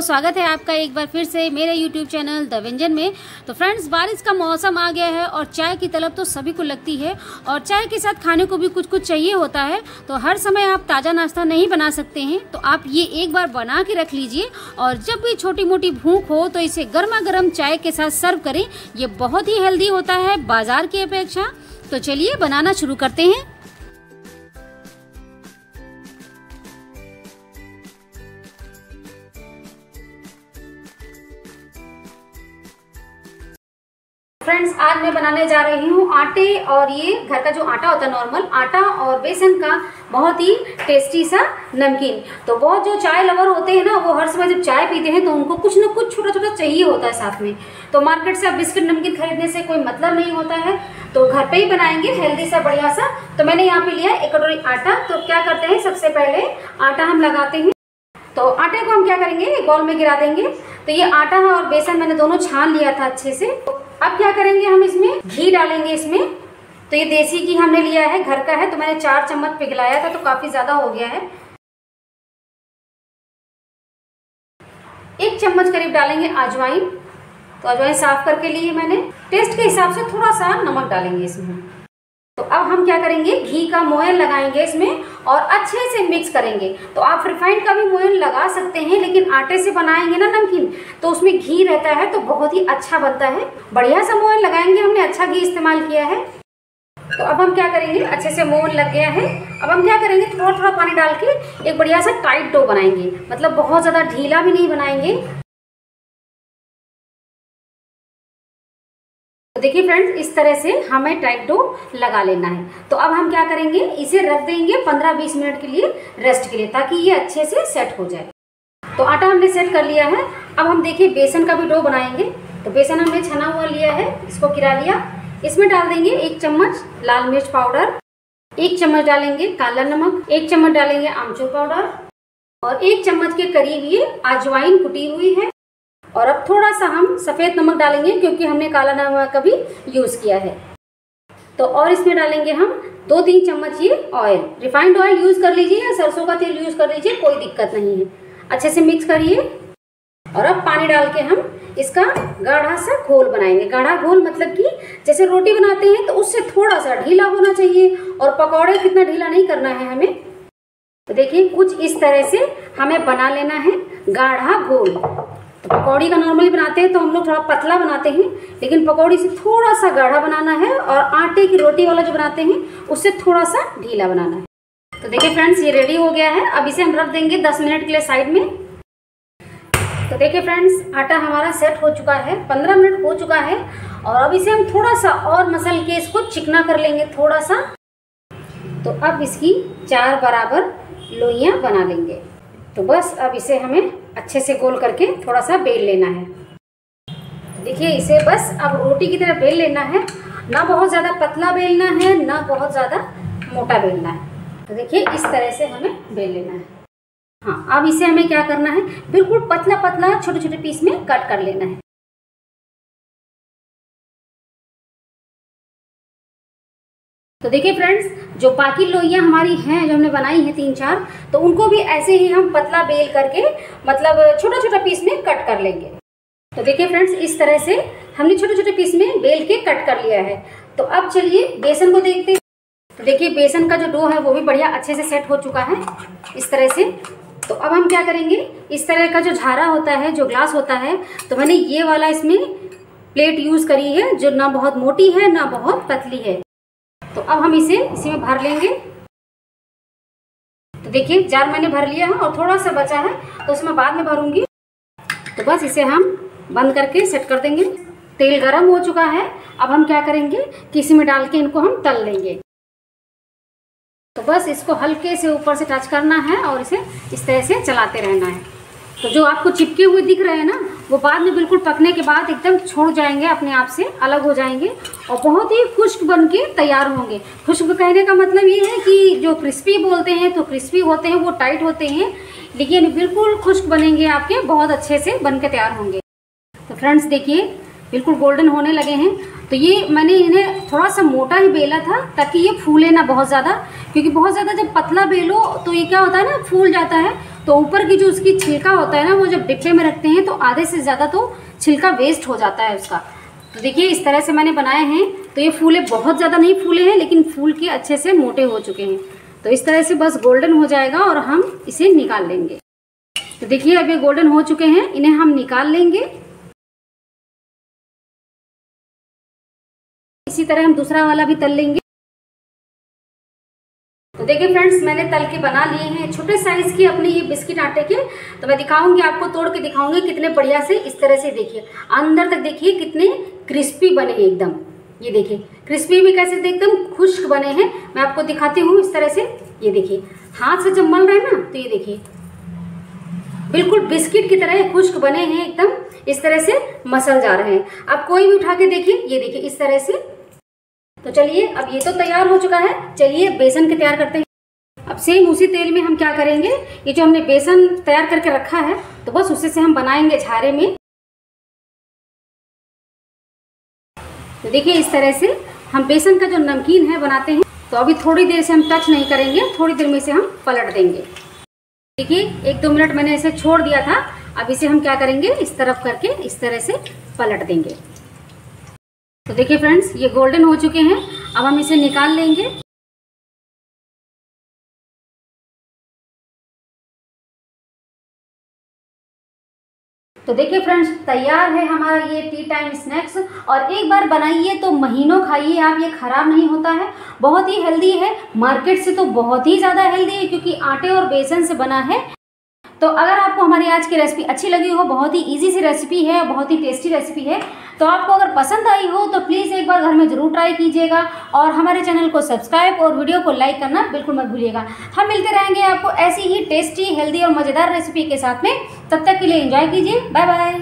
स्वागत है आपका एक बार फिर से मेरे YouTube चैनल द व्यंजन में। तो फ्रेंड्स बारिश का मौसम आ गया है और चाय की तलब तो सभी को लगती है और चाय के साथ खाने को भी कुछ कुछ चाहिए होता है। तो हर समय आप ताज़ा नाश्ता नहीं बना सकते हैं तो आप ये एक बार बना के रख लीजिए और जब भी छोटी मोटी भूख हो तो इसे गर्मा गर्म चाय के साथ सर्व करें। ये बहुत ही हेल्दी होता है बाज़ार की अपेक्षा। तो चलिए बनाना शुरू करते हैं। फ्रेंड्स आज मैं बनाने जा रही हूँ आटे और ये घर का जो आटा होता है नॉर्मल आटा और बेसन का बहुत ही टेस्टी सा नमकीन। तो बहुत जो चाय लवर होते हैं ना, वो हर समय जब चाय पीते हैं तो उनको कुछ ना कुछ छोटा छोटा चाहिए होता है साथ में। तो मार्केट से अब बिस्किट, नमकीन खरीदने से कोई मतलब नहीं होता है। तो घर पे ही बनाएँगे हेल्दी सा, बढ़िया सा। तो मैंने यहाँ पे लिया एक कटोरी आटा। तो क्या करते हैं, सबसे पहले आटा हम लगाते हैं। तो आटे को हम क्या करेंगे बॉल में गिरा देंगे। तो ये आटा है और बेसन मैंने दोनों छान लिया था अच्छे से। अब क्या करेंगे हम इसमें? घी डालेंगे इसमें। तो ये देसी घी हमने लिया है, घर का है तो मैंने चार चम्मच पिघलाया था तो काफ़ी ज़्यादा हो गया है। एक चम्मच करीब डालेंगे अजवाइन। तो अजवाइन साफ़ करके लिए मैंने। टेस्ट के हिसाब से थोड़ा सा नमक डालेंगे इसमें तो अब हम क्या करेंगे? घी का मोयन लगाएँगे इसमें और अच्छे से मिक्स करेंगे। तो आप रिफाइंड का भी मोयन लगा सकते हैं, लेकिन आटे से बनाएँगे ना नमकीन तो उसमें घी रहता है तो बहुत ही अच्छा बनता है। बढ़िया सा मोयन लगाएँगे हमने अच्छा घी इस्तेमाल किया है। तो अब हम क्या करेंगे? अच्छे से मोहन लग गया है। अब हम क्या करेंगे? थोड़ा थोड़ा पानी डाल के एक बढ़िया सा टाइट डो बनाएँगे। मतलब बहुत ज़्यादा ढीला भी नहीं बनाएँगे। तो देखिए फ्रेंड्स, इस तरह से हमें टाइट डो लगा लेना है। तो अब हम क्या करेंगे? इसे रख देंगे 15-20 मिनट के लिए रेस्ट के लिए, ताकि ये अच्छे से सेट हो जाए। तो आटा हमने सेट कर लिया है। अब हम देखिए बेसन का भी डो बनाएँगे। तो बेसन हमने छना हुआ लिया है, इसको गिरा लिया। इसमें डाल देंगे एक चम्मच लाल मिर्च पाउडर, एक चम्मच डालेंगे काला नमक, एक चम्मच डालेंगे आमचूर पाउडर, और एक चम्मच के करीब ये अजवाइन कुटी हुई है। और अब थोड़ा सा हम सफ़ेद नमक डालेंगे क्योंकि हमने काला नमक का भी यूज़ किया है। तो और इसमें डालेंगे हम दो तीन चम्मच ये ऑयल रिफाइंड ऑयल यूज़ कर लीजिए या सरसों का तेल यूज़ कर लीजिए, कोई दिक्कत नहीं है। अच्छे से मिक्स करिए। और अब पानी डाल के हम इसका गाढ़ा सा घोल बनाएँगे। गाढ़ा घोल मतलब कि जैसे रोटी बनाते हैं तो उससे थोड़ा सा ढीला होना चाहिए और पकौड़े कितना ढीला नहीं करना है हमें। तो देखिए कुछ इस तरह से हमें बना लेना है गाढ़ा घोल। तो पकौड़ी का नॉर्मली बनाते हैं तो हम लोग थोड़ा पतला बनाते हैं, लेकिन पकौड़ी से थोड़ा सा गाढ़ा बनाना है और आटे की रोटी वाला जो बनाते हैं, उससे थोड़ा सा ढीला बनाना है। तो देखिए फ्रेंड्स ये रेडी हो गया है। अब इसे हम रख देंगे 10 मिनट के लिए साइड में। तो देखिए फ्रेंड्स आटा हमारा सेट हो चुका है 15 मिनट हो चुका है और अब इसे हम थोड़ा सा और मसल के इसको चिकना कर लेंगे थोड़ा सा। तो अब इसकी चार बराबर लोइयाँ बना लेंगे। तो बस अब इसे हमें अच्छे से गोल करके थोड़ा सा बेल लेना है। देखिए, इसे बस अब रोटी की तरह बेल लेना है। ना बहुत ज़्यादा पतला बेलना है, ना बहुत ज़्यादा मोटा बेलना है। तो देखिए, इस तरह से हमें बेल लेना है। हाँ अब इसे हमें क्या करना है? बिल्कुल पतला पतला छोटे छोटे पीस में कट कर लेना है। तो देखिए फ्रेंड्स जो बाकी लोइयाँ हमारी हैं, जो हमने बनाई हैं तीन चार तो उनको भी ऐसे ही हम पतला बेल करके मतलब छोटा छोटा पीस में कट कर लेंगे। तो देखिए फ्रेंड्स इस तरह से हमने छोटे छोटे पीस में बेल के कट कर लिया है। तो अब चलिए बेसन को देखते हैं। तो देखिए बेसन का जो डो है, वो भी बढ़िया अच्छे से सेट हो चुका है, इस तरह से। तो अब हम क्या करेंगे? इस तरह का जो झारा होता है, जो ग्लास होता है तो मैंने ये वाला इसमें प्लेट यूज़ करी है, जो ना बहुत मोटी है, ना बहुत पतली है। तो अब हम इसे, इसी में भर लेंगे। तो देखिए, जार मैंने भर लिया है और थोड़ा सा बचा है तो उसमें बाद में भरूँगी। तो बस इसे हम बंद करके सेट कर देंगे। तेल गरम हो चुका है, अब हम क्या करेंगे कि इसी में डाल के इनको हम तल लेंगे। तो बस इसको हल्के से ऊपर से टच करना है और इसे इस तरह से चलाते रहना है। तो जो आपको चिपके हुए दिख रहे हैं ना वो बाद में बिल्कुल पकने के बाद एकदम छोड़ जाएँगे, अपने आप से अलग हो जाएँगे और बहुत ही खुश्क बन के तैयार होंगे। खुश्क कहने का मतलब ये है कि जो क्रिस्पी बोलते हैं तो क्रिस्पी होते हैं, वो टाइट होते हैं, लेकिन बिल्कुल खुश्क बनेंगे आपके, बहुत अच्छे से बन के तैयार होंगे। तो फ्रेंड्स देखिए, बिल्कुल गोल्डन होने लगे हैं। तो ये मैंने इन्हें थोड़ा सा मोटा ही बेला था, ताकि ये फूले ना बहुत ज़्यादा, क्योंकि बहुत ज़्यादा जब पतला बेलो तो ये क्या होता है ना, फूल जाता है तो ऊपर की जो उसकी छिलका होता है ना, वो जब डिब्बे में रखते हैं तो आधे से ज़्यादा तो छिलका वेस्ट हो जाता है उसका। तो देखिए, इस तरह से मैंने बनाए हैं। तो ये फूले बहुत ज़्यादा नहीं फूले हैं, लेकिन फूल के अच्छे से मोटे हो चुके हैं। तो इस तरह से बस गोल्डन हो जाएगा और हम इसे निकाल लेंगे। तो देखिए, अब ये गोल्डन हो चुके हैं। इन्हें हम निकाल लेंगे। इसी तरह हम दूसरा वाला भी तल लेंगे। देखिए फ्रेंड्स मैंने तल के बना लिए हैं, छोटे साइज़ के अपने ये बिस्किट आटे के। तो मैं दिखाऊँगी आपको, तोड़ के दिखाऊँगी कितने बढ़िया से, इस तरह से देखिए। अंदर तक देखिए कितने क्रिस्पी बने एकदम। ये देखिए क्रिस्पी भी कैसे एकदम खुश्क बने हैं। मैं आपको दिखाती हूँ इस तरह से, ये देखिए। हाथ से जब मल रहे हैं ना तो ये देखिए। बिल्कुल बिस्किट की तरह खुश्क बने हैं, एकदम इस तरह से मसल जा रहे हैं। आप कोई भी उठा के देखिए, ये देखिए, इस तरह से तो चलिए, अब ये तो तैयार हो चुका है। चलिए, बेसन के तैयार करते हैं। अब सेम उसी तेल में हम क्या करेंगे? ये जो हमने बेसन तैयार करके रखा है तो बस उसी से हम बनाएँगे झारे में। तो देखिए, इस तरह से हम बेसन का जो नमकीन है बनाते हैं तो अभी थोड़ी देर से हम टच नहीं करेंगे, थोड़ी देर में इसे हम पलट देंगे। देखिए, एक दो मिनट मैंने इसे छोड़ दिया था, अब इसे हम क्या करेंगे? इस तरफ़ करके इस तरह से पलट देंगे। तो देखिए फ्रेंड्स ये गोल्डन हो चुके हैं। अब हम इसे निकाल लेंगे। तो देखिए फ्रेंड्स तैयार है हमारा ये टी टाइम स्नैक्स और एक बार बनाइए तो महीनों खाइए, आप ये खराब नहीं होता है। बहुत ही हेल्दी है। मार्केट से तो बहुत ही ज़्यादा हेल्दी है, क्योंकि आटे और बेसन से बना है। तो अगर आपको हमारी आज की रेसिपी अच्छी लगी हो, बहुत ही इजी सी रेसिपी है, बहुत ही टेस्टी रेसिपी है तो आपको अगर पसंद आई हो तो प्लीज़ एक बार घर में ज़रूर ट्राई कीजिएगा और हमारे चैनल को सब्सक्राइब और वीडियो को लाइक करना बिल्कुल मत भूलिएगा। हम मिलते रहेंगे आपको ऐसी ही टेस्टी हेल्दी और मज़ेदार रेसिपी के साथ में। तब तक के लिए इन्जॉय कीजिए। Bye bye